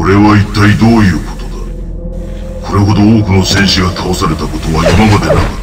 これは一体どういうことだ？これほど多くの戦士が倒されたことは今までなかった。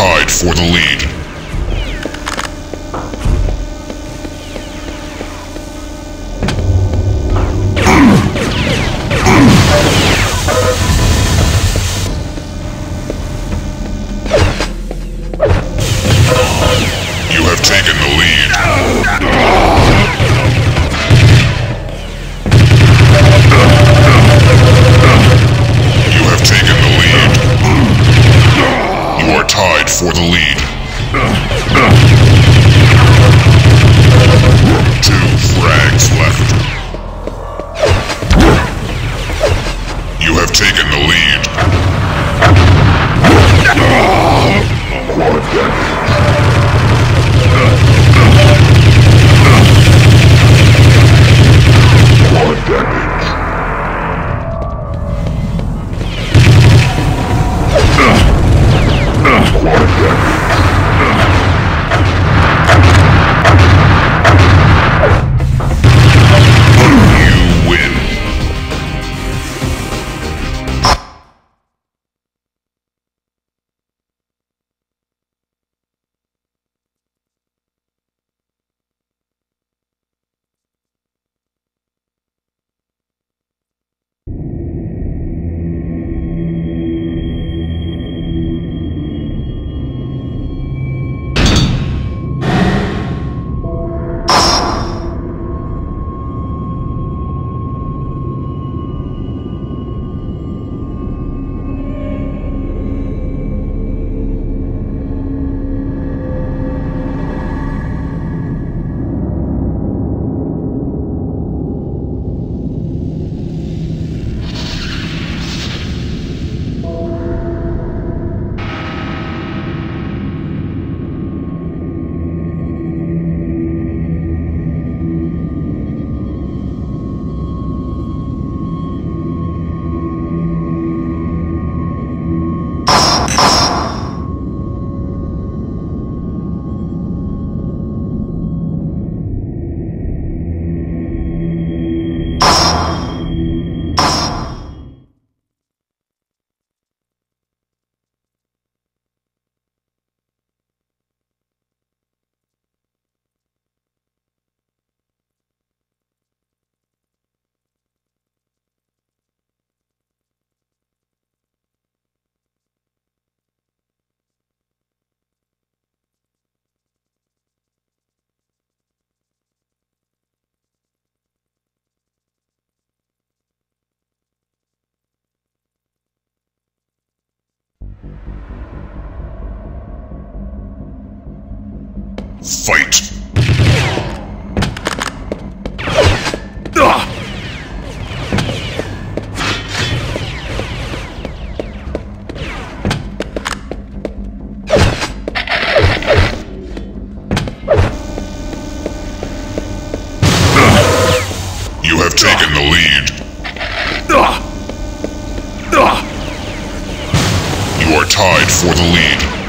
tied for the lead. Fight! You have taken the lead. You are tied for the lead.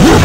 you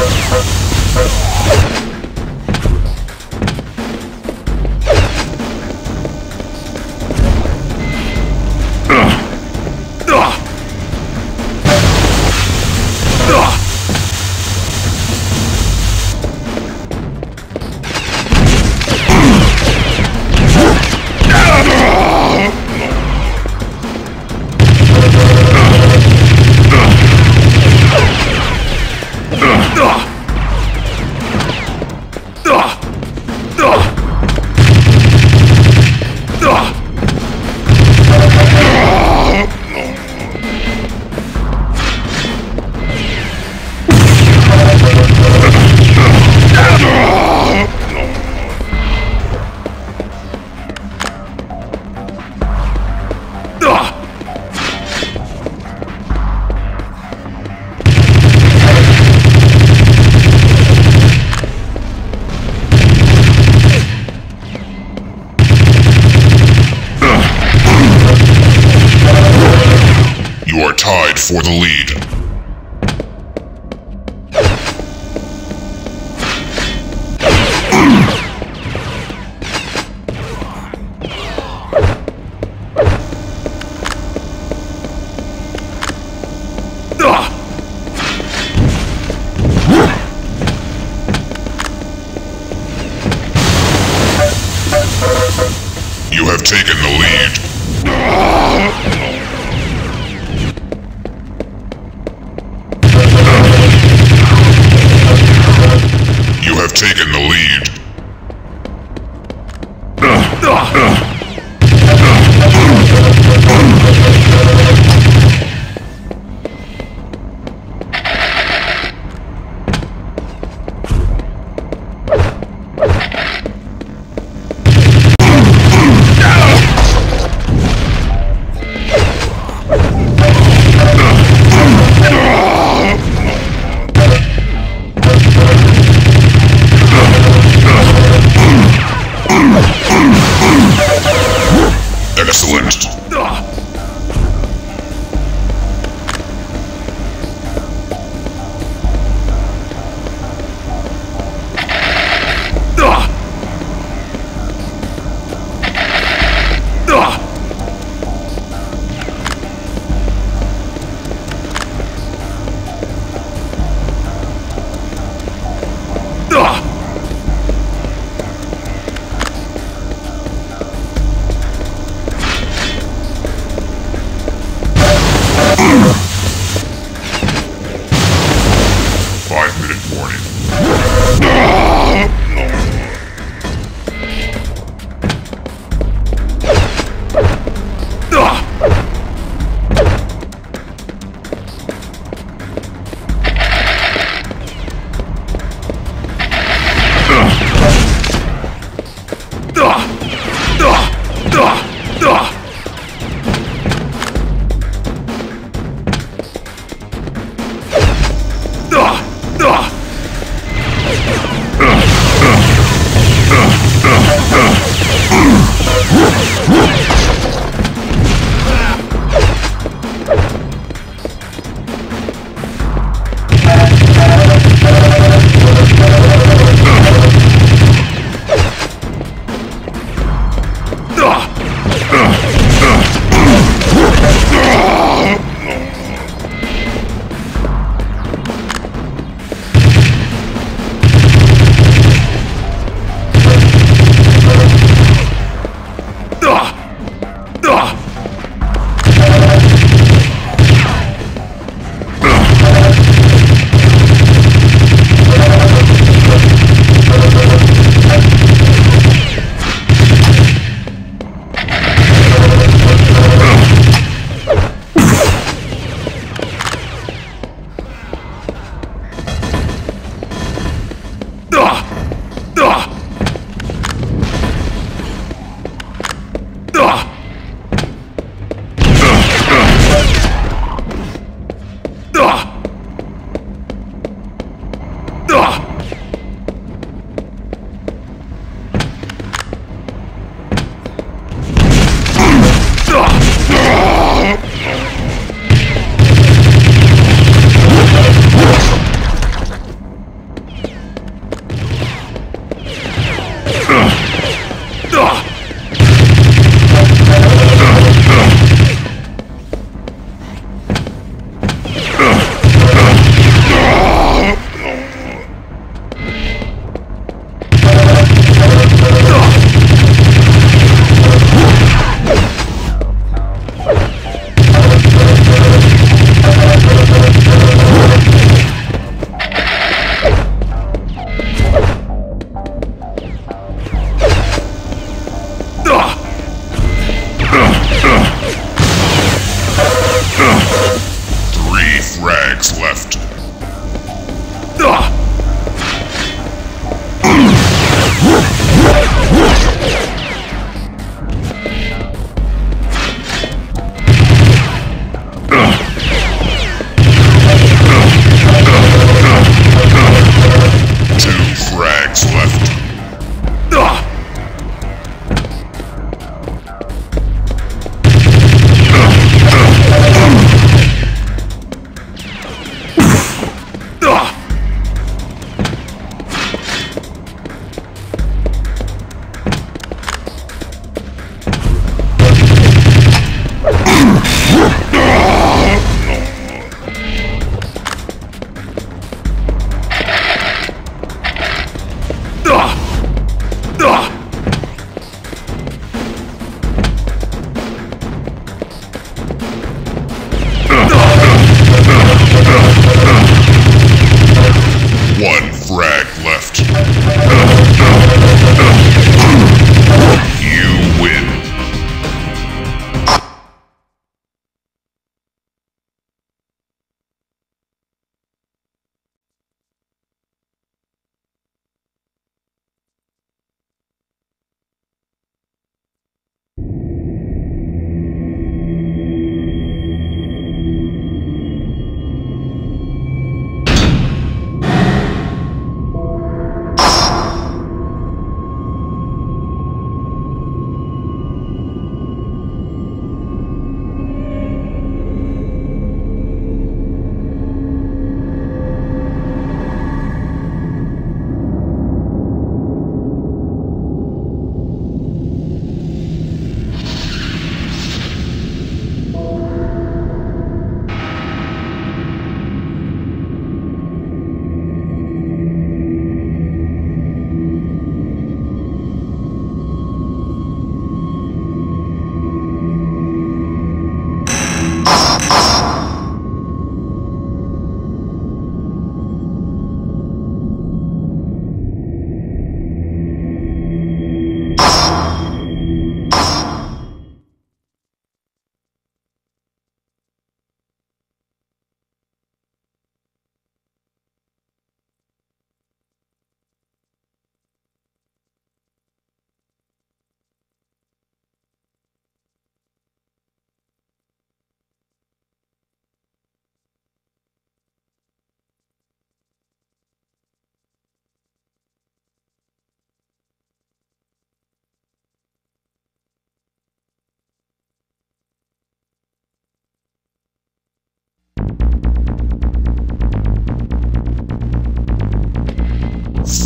tied for the lead.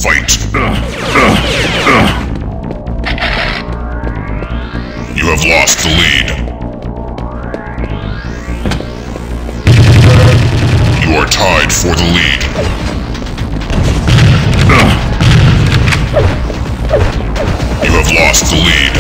Fight. You have lost the lead. You are tied for the lead. You have lost the lead.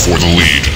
For the lead.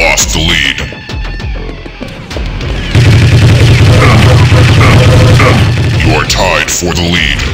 Lost the lead. You are tied for the lead.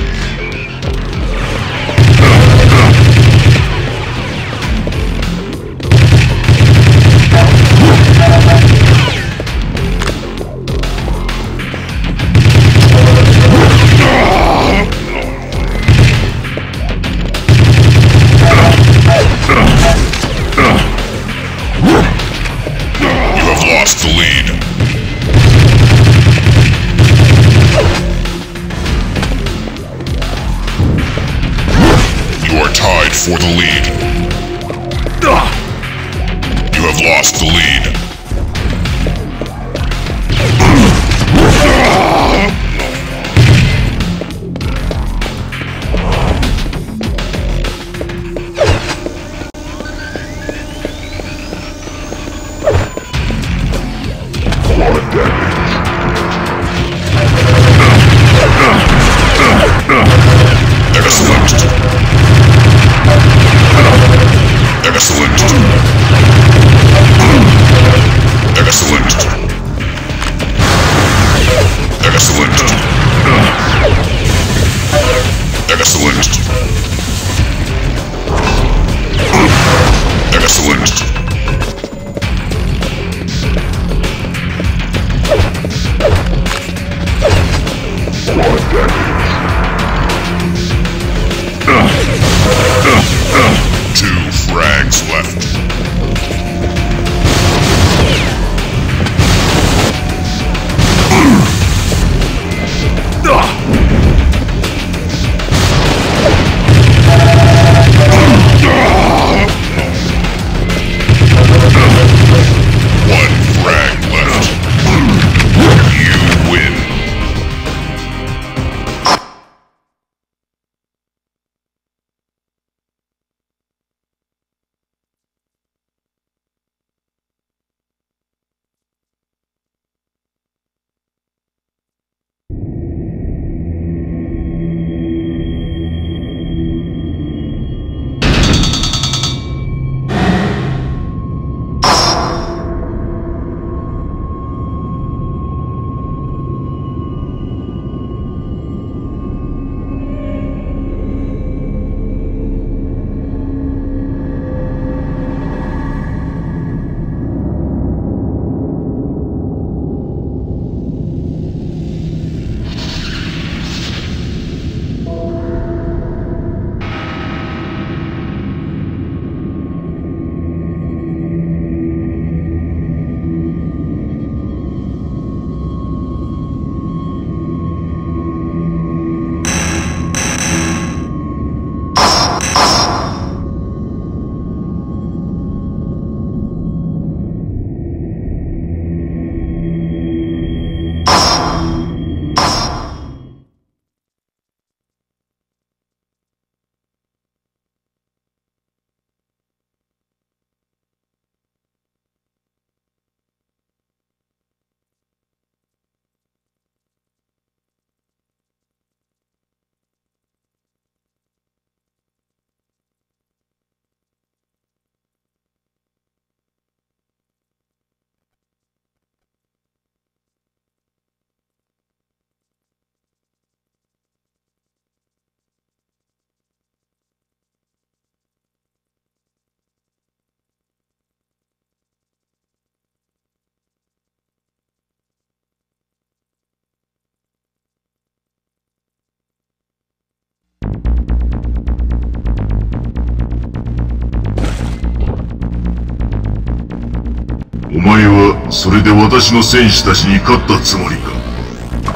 前はそれで私の戦士たちに勝ったつもりか？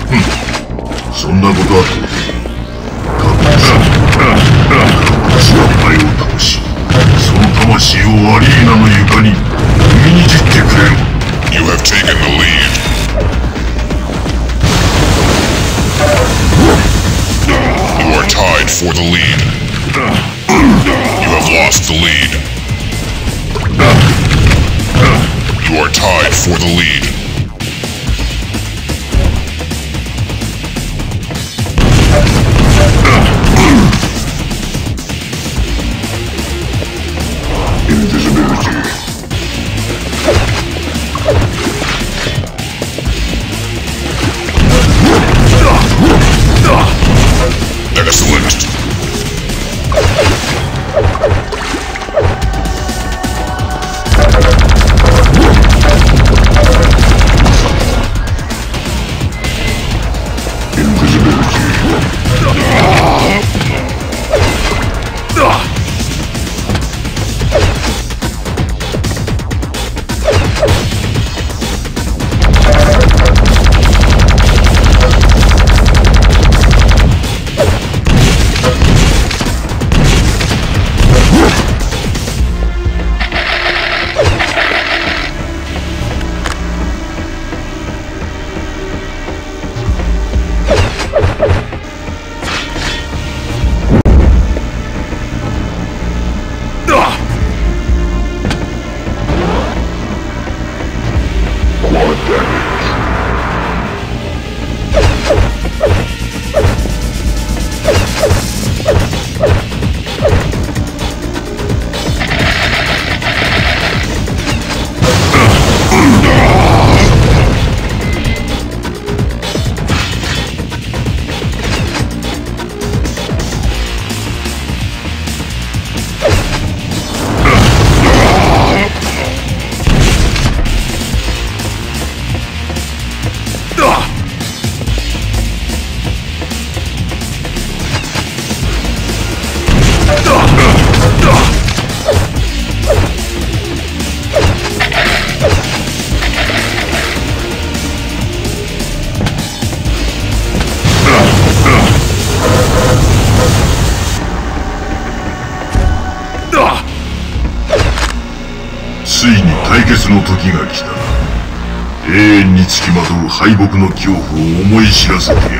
ふん。そんなことは到底確実私はお前を倒しその魂をアリーナの床に踏みにじってくれる You have taken the lead. You are tied for the lead. You have lost the lead. You are tied for the lead. Excellent. 敗北の恐怖を思い知らせてやる。